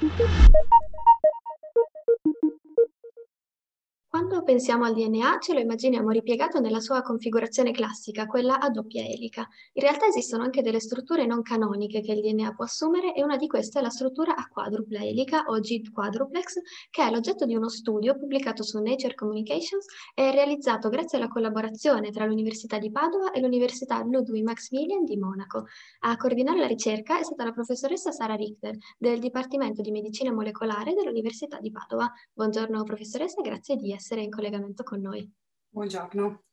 Thank you. Quando pensiamo al DNA ce lo immaginiamo ripiegato nella sua configurazione classica, quella a doppia elica. In realtà esistono anche delle strutture non canoniche che il DNA può assumere e una di queste è la struttura a quadrupla elica, oggi quadruplex, che è l'oggetto di uno studio pubblicato su Nature Communications e realizzato grazie alla collaborazione tra l'Università di Padova e l'Università Ludwig Maximilian di Monaco. A coordinare la ricerca è stata la professoressa Sara Richter del Dipartimento di Medicina Molecolare dell'Università di Padova. Buongiorno professoressa, grazie di essere essere in collegamento con noi. Buongiorno.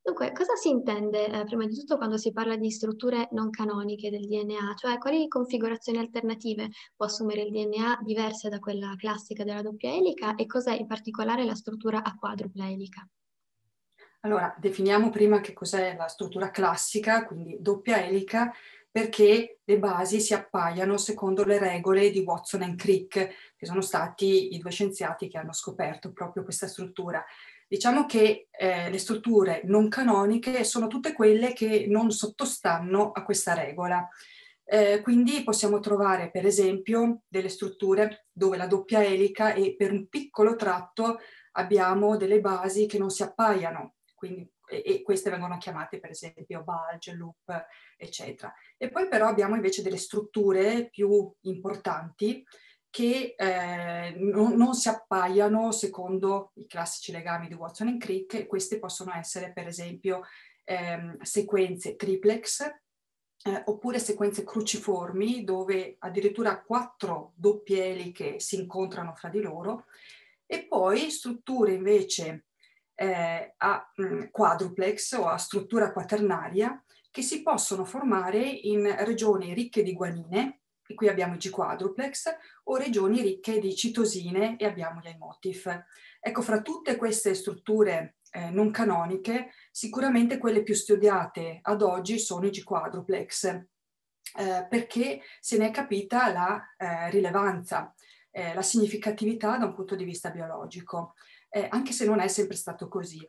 Dunque, cosa si intende eh, prima di tutto quando si parla di strutture non canoniche del DNA? Cioè, quali configurazioni alternative può assumere il DNA diverse da quella classica della doppia elica e cos'è in particolare la struttura a quadrupla elica? Allora, definiamo prima che cos'è la struttura classica, quindi doppia elica, perché le basi si appaiano secondo le regole di Watson e Crick, che sono stati i due scienziati che hanno scoperto proprio questa struttura. Diciamo che eh, le strutture non canoniche sono tutte quelle che non sottostanno a questa regola. Eh, quindi possiamo trovare per esempio delle strutture dove la doppia elica e per un piccolo tratto abbiamo delle basi che non si appaiano, quindi e, queste vengono chiamate per esempio bulge, loop, eccetera. E poi però abbiamo invece delle strutture più importanti che eh, non, non, si appaiano secondo i classici legami di Watson e Crick queste possono essere per esempio ehm, sequenze triplex eh, oppure sequenze cruciformi dove addirittura quattro doppie eliche si incontrano fra di loro e poi strutture invece eh, a mh, mm, quadruplex o a struttura quaternaria che si possono formare in regioni ricche di guanine, e qui abbiamo i G-quadruplex, o regioni ricche di citosine e abbiamo gli emotif. Ecco, fra tutte queste strutture eh, non canoniche, sicuramente quelle più studiate ad oggi sono i G-quadruplex, eh, perché se ne è capita la eh, rilevanza, eh, la significatività da un punto di vista biologico eh, anche se non è sempre stato così.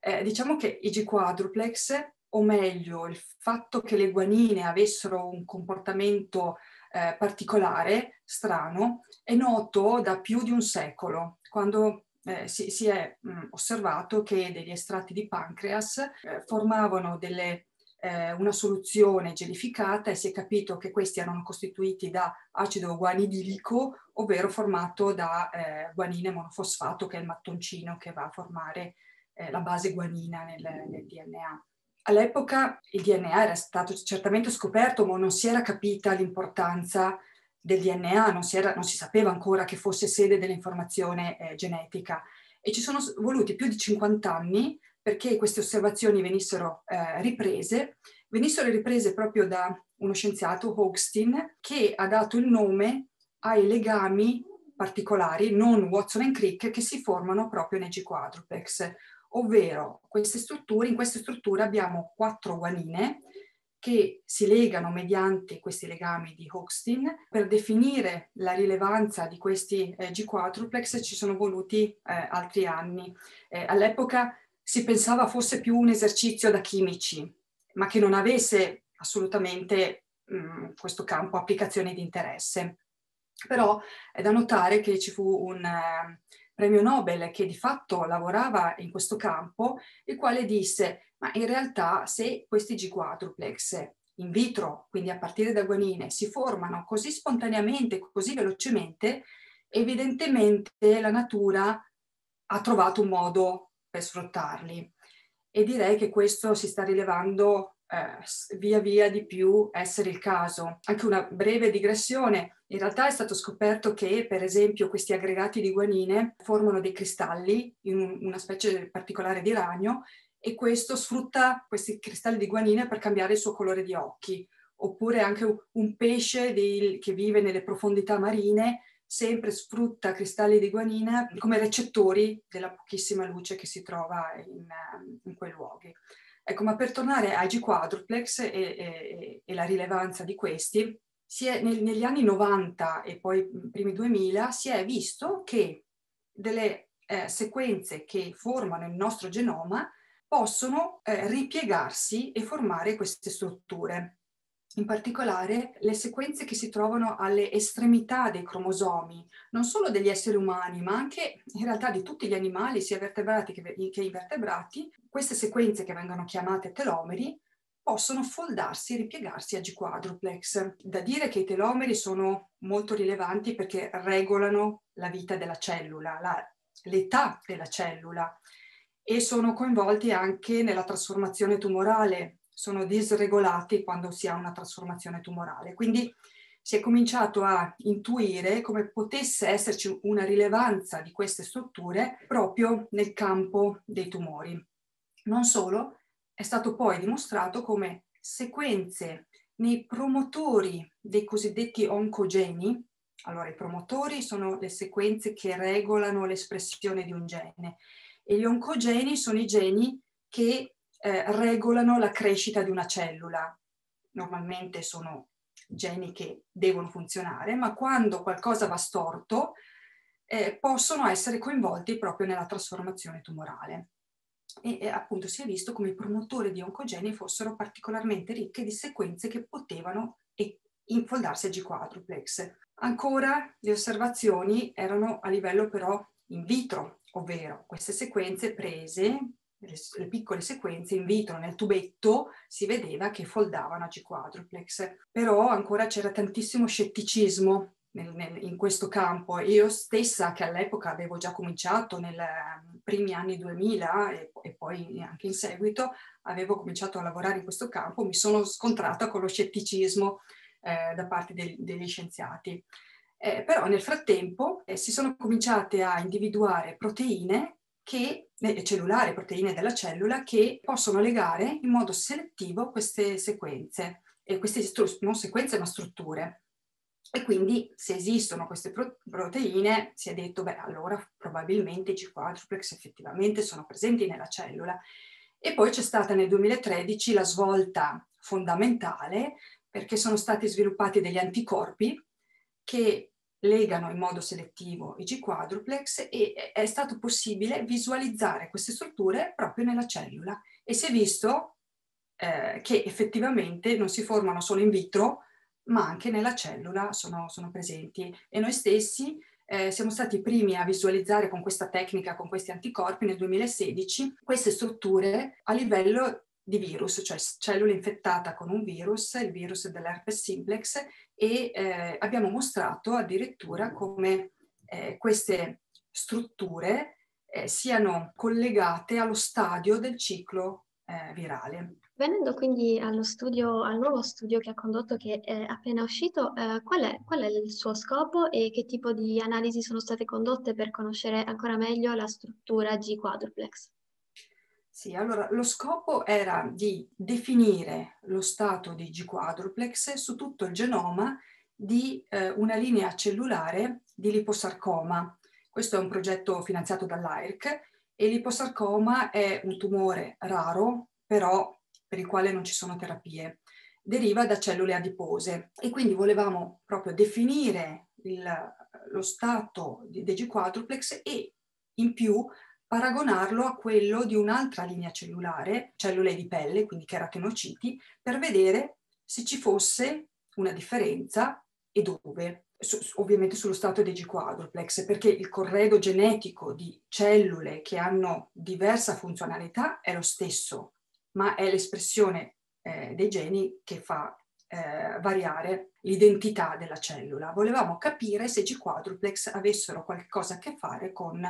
Eh, diciamo che i G-quadruplex, o meglio il fatto che le guanine avessero un comportamento eh, particolare, strano, è noto da più di un secolo, quando eh, si, si, è mh, osservato che degli estratti di pancreas eh, formavano delle eh, una soluzione gelificata e si è capito che questi erano costituiti da acido guanidilico, ovvero formato da eh, guanine monofosfato, che è il mattoncino che va a formare eh, la base guanina nel, nel DNA. All'epoca il DNA era stato certamente scoperto, ma non si era capita l'importanza del DNA, non si, era, non si sapeva ancora che fosse sede dell'informazione eh, genetica. E ci sono voluti più di 50 anni perché queste osservazioni venissero eh, riprese, venissero riprese proprio da uno scienziato, Hogstin, che ha dato il nome ai legami particolari, non Watson e Crick, che si formano proprio nei G-quadruplex, ovvero queste strutture, in queste strutture abbiamo quattro guanine che si legano mediante questi legami di Hogstin. Per definire la rilevanza di questi eh, G-quadruplex ci sono voluti eh, altri anni. Eh, all'epoca si pensava fosse più un esercizio da chimici, ma che non avesse assolutamente mh, mm, questo campo applicazioni di interesse. Però è da notare che ci fu un eh, premio Nobel che di fatto lavorava in questo campo, il quale disse, ma in realtà se questi G4-plex in vitro, quindi a partire da guanine, si formano così spontaneamente, così velocemente, evidentemente la natura ha trovato un modo per sfruttarli. E direi che questo si sta rilevando eh, via via di più essere il caso. Anche una breve digressione, in realtà è stato scoperto che per esempio questi aggregati di guanine formano dei cristalli in una specie particolare di ragno e questo sfrutta questi cristalli di guanine per cambiare il suo colore di occhi. Oppure anche un pesce di, che vive nelle profondità marine sempre sfrutta cristalli di guanina come recettori della pochissima luce che si trova in, in quei luoghi. Ecco, ma per tornare ai G-quadruplex e, e, e, la rilevanza di questi, è, nel, negli anni 90 e poi primi 2000 si è visto che delle eh, sequenze che formano il nostro genoma possono eh, ripiegarsi e formare queste strutture. In particolare le sequenze che si trovano alle estremità dei cromosomi, non solo degli esseri umani, ma anche in realtà di tutti gli animali, sia vertebrati che, invertebrati, queste sequenze che vengono chiamate telomeri possono foldarsi e ripiegarsi a G-quadruplex. Da dire che i telomeri sono molto rilevanti perché regolano la vita della cellula, la, l'età della cellula e sono coinvolti anche nella trasformazione tumorale sono disregolati quando si ha una trasformazione tumorale. Quindi si è cominciato a intuire come potesse esserci una rilevanza di queste strutture proprio nel campo dei tumori. Non solo, è stato poi dimostrato come sequenze nei promotori dei cosiddetti oncogeni, allora i promotori sono le sequenze che regolano l'espressione di un gene e gli oncogeni sono i geni che eh, regolano la crescita di una cellula. Normalmente sono geni che devono funzionare, ma quando qualcosa va storto eh, possono essere coinvolti proprio nella trasformazione tumorale. E, e appunto si è visto come i promotori di oncogeni fossero particolarmente ricche di sequenze che potevano infoldarsi a G-quadruplex. Ancora le osservazioni erano a livello però in vitro, ovvero queste sequenze prese le, le, piccole sequenze in vitro nel tubetto si vedeva che foldavano a G-quadruplex, però ancora c'era tantissimo scetticismo nel, nel, in questo campo. Io stessa, che all'epoca avevo già cominciato nei primi anni 2000 e, e, poi anche in seguito, avevo cominciato a lavorare in questo campo, mi sono scontrata con lo scetticismo eh, da parte del, degli scienziati. Eh, però nel frattempo eh, si sono cominciate a individuare proteine che, cellulari, proteine della cellula, che possono legare in modo selettivo queste sequenze, e queste non sequenze ma strutture. E quindi se esistono queste proteine si è detto, beh, allora probabilmente i G-quadruplex effettivamente sono presenti nella cellula. E poi c'è stata nel 2013 la svolta fondamentale perché sono stati sviluppati degli anticorpi che legano in modo selettivo i G-quadruplex e è stato possibile visualizzare queste strutture proprio nella cellula e si è visto eh, che effettivamente non si formano solo in vitro, ma anche nella cellula sono, sono presenti. E noi stessi eh, siamo stati i primi a visualizzare con questa tecnica, con questi anticorpi nel 2016, queste strutture a livello di virus, cioè cellula infettata con un virus, il virus dell'herpes simplex, e eh, abbiamo mostrato addirittura come eh, queste strutture eh, siano collegate allo stadio del ciclo eh, virale. Venendo quindi allo studio, al nuovo studio che ha condotto che è appena uscito, eh, qual, è, qual, è, il suo scopo e che tipo di analisi sono state condotte per conoscere ancora meglio la struttura G quadruplex? Sì, allora lo scopo era di definire lo stato di G-quadruplex su tutto il genoma di eh, una linea cellulare di liposarcoma. Questo è un progetto finanziato dall'AIRC e liposarcoma è un tumore raro, però per il quale non ci sono terapie. Deriva da cellule adipose e quindi volevamo proprio definire il, lo stato di, di G-quadruplex e in più paragonarlo a quello di un'altra linea cellulare, cellule di pelle, quindi cheratinociti, per vedere se ci fosse una differenza e dove. Su, ovviamente sullo stato dei G-quadruplex, perché il corredo genetico di cellule che hanno diversa funzionalità è lo stesso, ma è l'espressione eh, dei geni che fa eh, variare l'identità della cellula. Volevamo capire se G-quadruplex avessero qualcosa a che fare con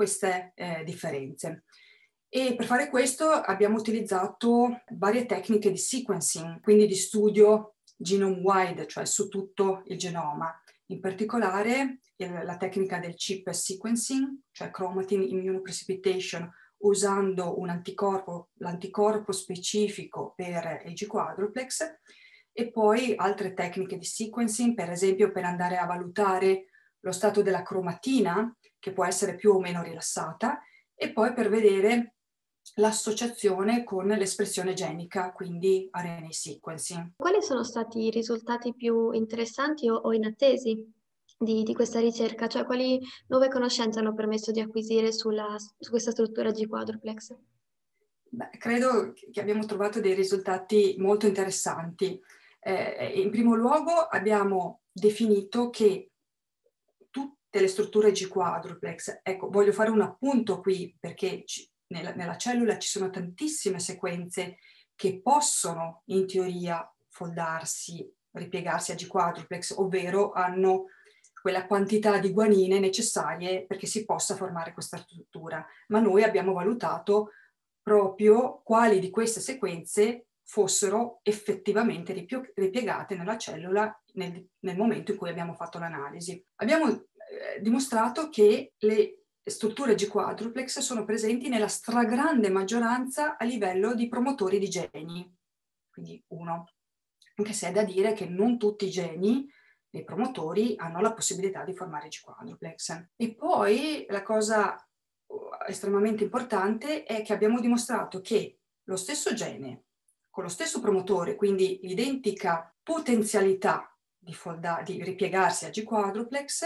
queste eh, differenze. E per fare questo abbiamo utilizzato varie tecniche di sequencing, quindi di studio genome-wide, cioè su tutto il genoma. In particolare la tecnica del chip sequencing, cioè chromatin immunoprecipitation, usando un anticorpo, l'anticorpo specifico per il G-quadruplex, e poi altre tecniche di sequencing, per esempio per andare a valutare lo stato della cromatina, che può essere più o meno rilassata, e poi per vedere l'associazione con l'espressione genica, quindi RNA sequencing. Quali sono stati i risultati più interessanti o, o inattesi di, di, questa ricerca? Cioè quali nuove conoscenze hanno permesso di acquisire sulla, su questa struttura G-quadruplex? Beh, credo che abbiamo trovato dei risultati molto interessanti. Eh, in primo luogo abbiamo definito che tutte le strutture G quadruplex, ecco, voglio fare un appunto qui perché ci, nella, nella cellula ci sono tantissime sequenze che possono in teoria foldarsi, ripiegarsi a G quadruplex, ovvero hanno quella quantità di guanine necessarie perché si possa formare questa struttura. Ma noi abbiamo valutato proprio quali di queste sequenze fossero effettivamente ripiegate nella cellula nel, nel momento in cui abbiamo fatto l'analisi. Abbiamo dimostrato che le strutture G quadruplex sono presenti nella stragrande maggioranza a livello di promotori di geni, quindi uno. Anche se è da dire che non tutti i geni dei promotori hanno la possibilità di formare G quadruplex. E poi la cosa uh, estremamente importante è che abbiamo dimostrato che lo stesso gene con lo stesso promotore, quindi l'identica potenzialità di, folda- di ripiegarsi a G quadruplex,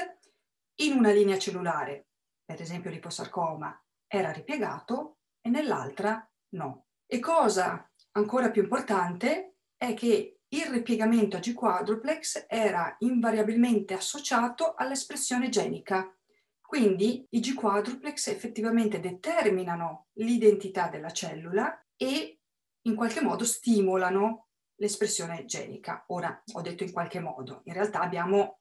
in una linea cellulare, per esempio l'iposarcoma, era ripiegato e nell'altra no. E cosa ancora più importante è che il ripiegamento a G quadruplex era invariabilmente associato all'espressione genica. Quindi i G quadruplex effettivamente determinano l'identità della cellula e in qualche modo stimolano l'espressione genica. Ora, ho detto in qualche modo, in realtà abbiamo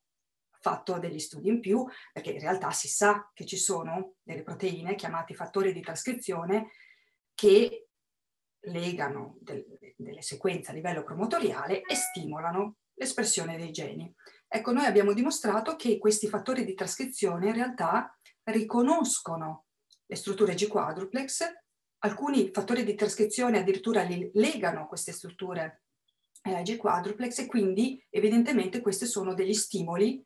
fatto degli studi in più, perché in realtà si sa che ci sono delle proteine chiamate fattori di trascrizione che legano del, delle sequenze a livello promotoriale e stimolano l'espressione dei geni. Ecco, noi abbiamo dimostrato che questi fattori di trascrizione in realtà riconoscono le strutture G quadruplex alcuni fattori di trascrizione addirittura legano queste strutture eh, G quadruplex e quindi evidentemente questi sono degli stimoli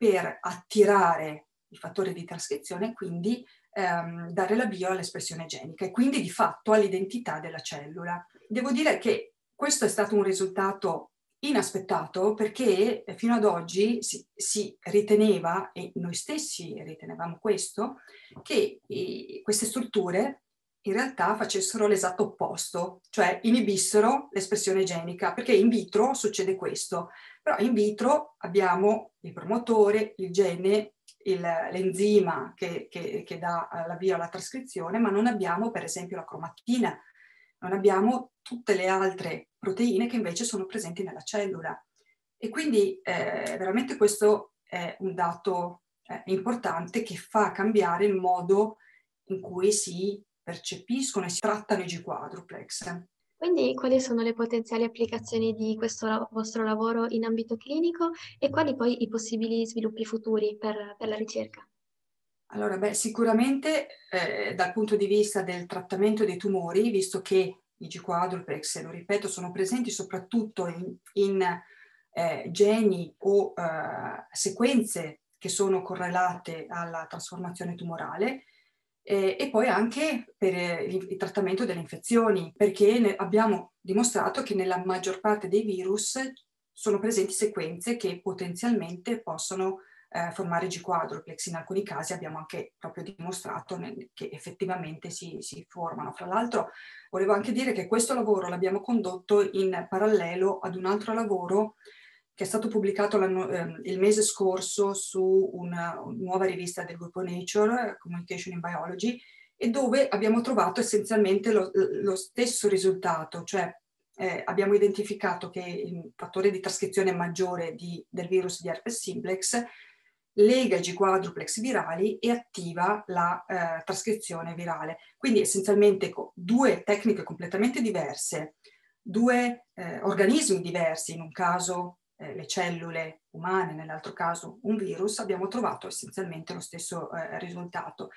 per attirare i fattori di trascrizione e quindi ehm, dare l'avvio all'espressione genica e quindi di fatto all'identità della cellula. Devo dire che questo è stato un risultato inaspettato perché fino ad oggi si, si riteneva, e noi stessi ritenevamo questo, che eh, queste strutture in realtà facessero l'esatto opposto, cioè inibissero l'espressione genica, perché in vitro succede questo, però in vitro abbiamo il promotore, il gene, il, l'enzima che, che, che dà l'avvio alla trascrizione, ma non abbiamo per esempio la cromatina, non abbiamo tutte le altre proteine che invece sono presenti nella cellula. E quindi eh, veramente questo è un dato eh, importante che fa cambiare il modo in cui si percepiscono e si trattano i G quadruplex. Quindi quali sono le potenziali applicazioni di questo vostro lavoro in ambito clinico e quali poi i possibili sviluppi futuri per, per la ricerca? Allora, beh, sicuramente eh, dal punto di vista del trattamento dei tumori, visto che i G quadruplex, lo ripeto, sono presenti soprattutto in, in eh, geni o eh, sequenze che sono correlate alla trasformazione tumorale, eh, e poi anche per eh, il, trattamento delle infezioni, perché abbiamo dimostrato che nella maggior parte dei virus sono presenti sequenze che potenzialmente possono eh, formare G quadruplex. In alcuni casi abbiamo anche proprio dimostrato nel, che effettivamente si, si, formano. Fra l'altro volevo anche dire che questo lavoro l'abbiamo condotto in parallelo ad un altro lavoro che è stato pubblicato eh, il mese scorso su una, una, nuova rivista del gruppo Nature, Communication in Biology, e dove abbiamo trovato essenzialmente lo, lo stesso risultato, cioè eh, abbiamo identificato che il fattore di trascrizione maggiore di, del virus di herpes simplex lega i G quadruplex virali e attiva la eh, trascrizione virale. Quindi essenzialmente due tecniche completamente diverse, due eh, organismi diversi, in un caso eh, le cellule umane, nell'altro caso un virus, abbiamo trovato essenzialmente lo stesso eh, risultato.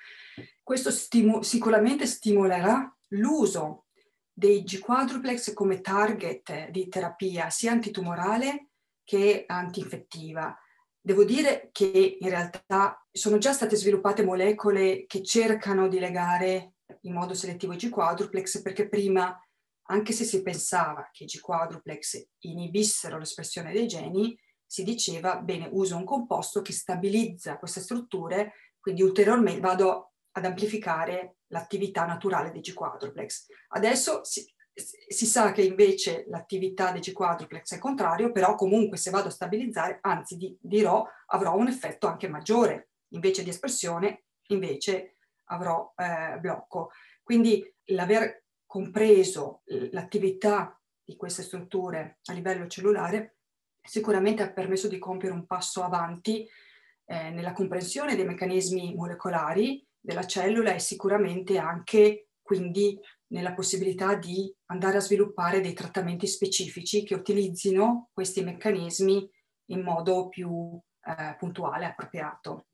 Questo stimo- sicuramente stimolerà l'uso dei G quadruplex come target di terapia sia antitumorale che antinfettiva. Devo dire che in realtà sono già state sviluppate molecole che cercano di legare in modo selettivo i G quadruplex perché prima anche se si pensava che i G quadruplex inibissero l'espressione dei geni, si diceva, bene, uso un composto che stabilizza queste strutture, quindi ulteriormente vado ad amplificare l'attività naturale dei G quadruplex. Adesso si, si sa che invece l'attività dei G-quadruplex è contrario, però comunque se vado a stabilizzare, anzi di, dirò, avrò un effetto anche maggiore. Invece di espressione, invece avrò eh, blocco. Quindi l'aver compreso l'attività di queste strutture a livello cellulare sicuramente ha permesso di compiere un passo avanti eh, nella comprensione dei meccanismi molecolari della cellula e sicuramente anche quindi nella possibilità di andare a sviluppare dei trattamenti specifici che utilizzino questi meccanismi in modo più eh, puntuale, appropriato.